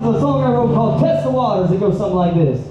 a song I wrote called Test the Waters. It goes something like this.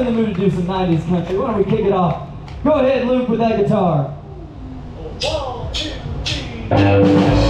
In the mood to do some 90s country. Why don't we kick it off? Go ahead, Luke, with that guitar. One, two, three.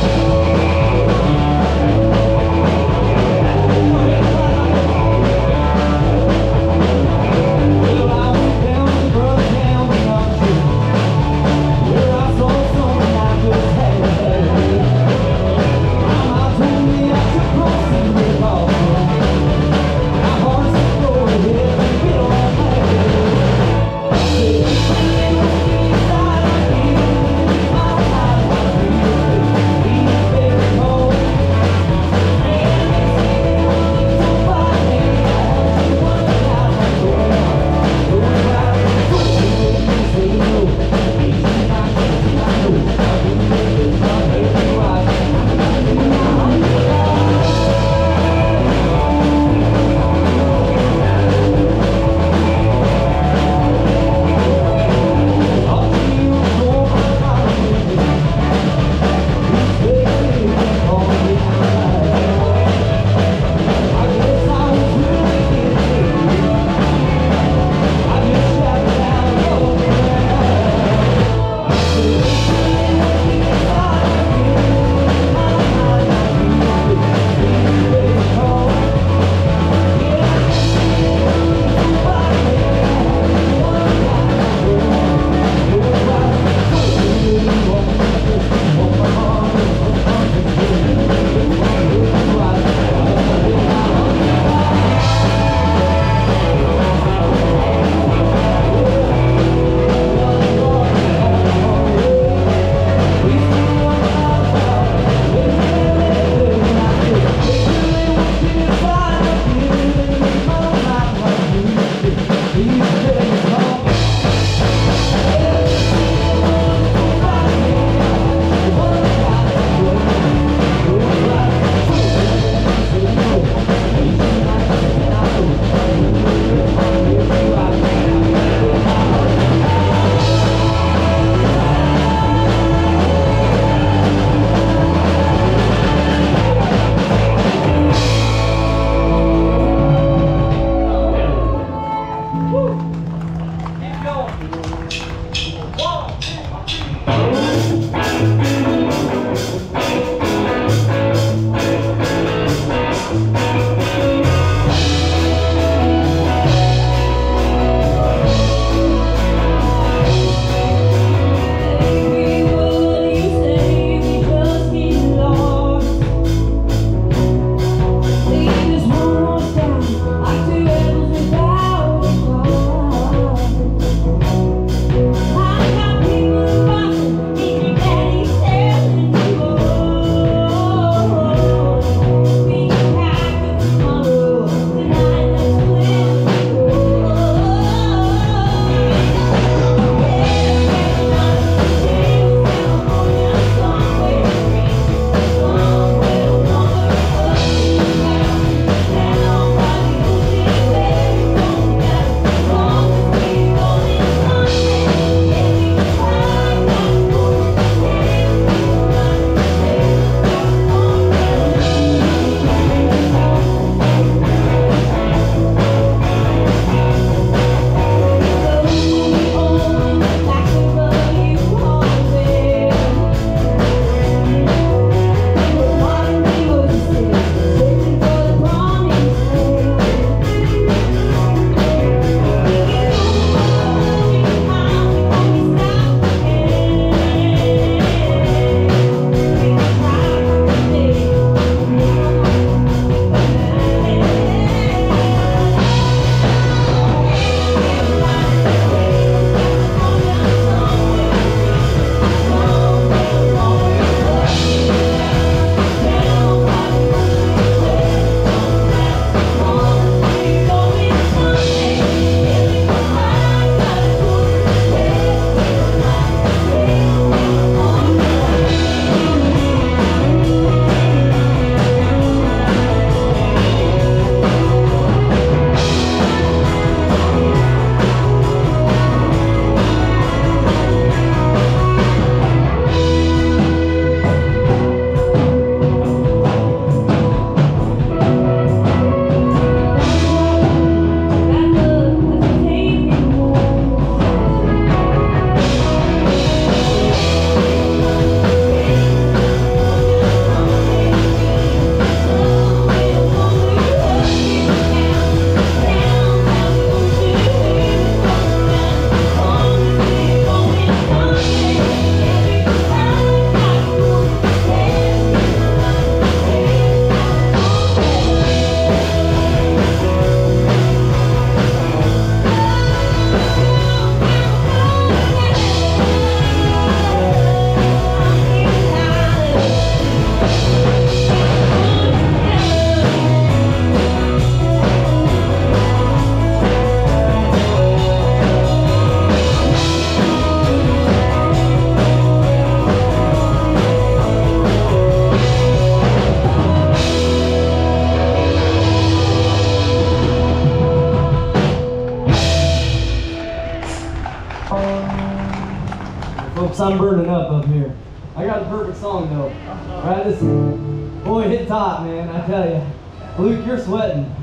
You're sweating.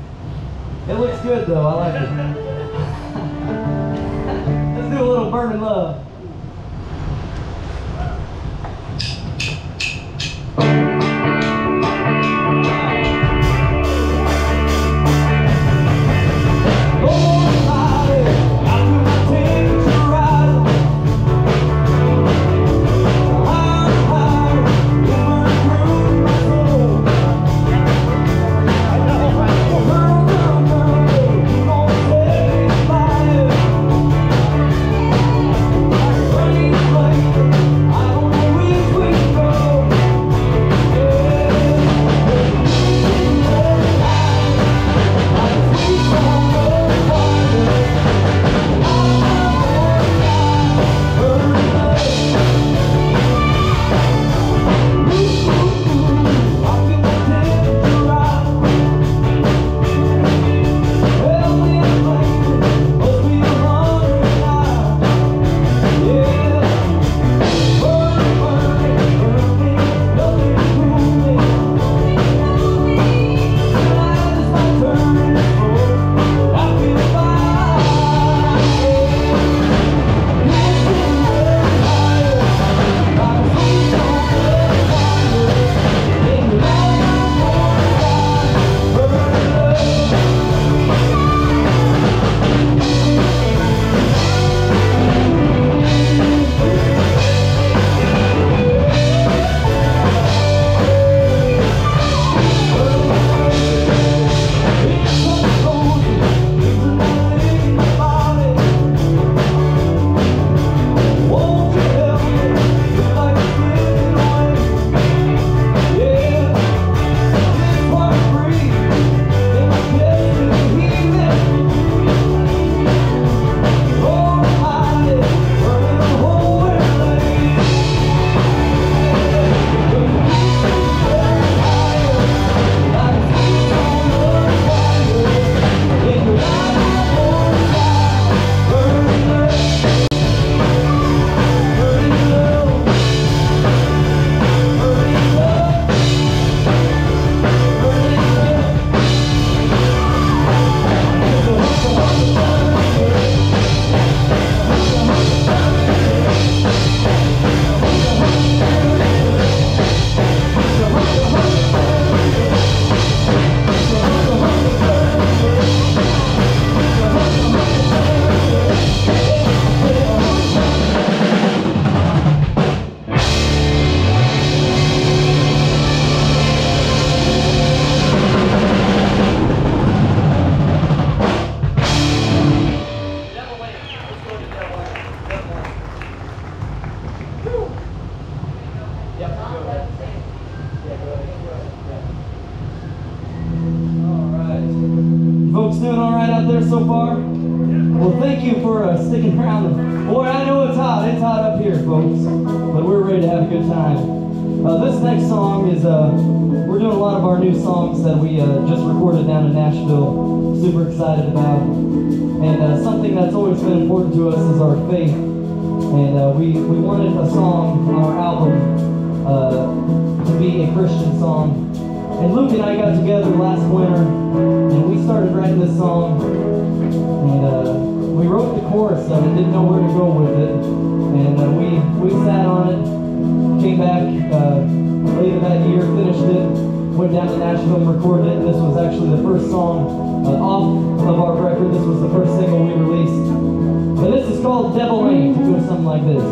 It looks good though. I like it, for uh, sticking around. Boy, I know it's hot. It's hot up here, folks. But we're ready to have a good time. Uh, this next song is, uh, we're doing a lot of our new songs that we uh, just recorded down in Nashville. Super excited about. And uh, something that's always been important to us is our faith. And uh, we, we wanted a song on our album to be a Christian song. And Luke and I got together last winter, and we started writing this song. And wrote the chorus of it, didn't know where to go with it. And uh, we, we sat on it, came back uh, later that year, finished it, went down to Nashville and recorded it. This was actually the first song uh, off of our record. This was the first single we released. But this is called Devil Rain, goes something like this.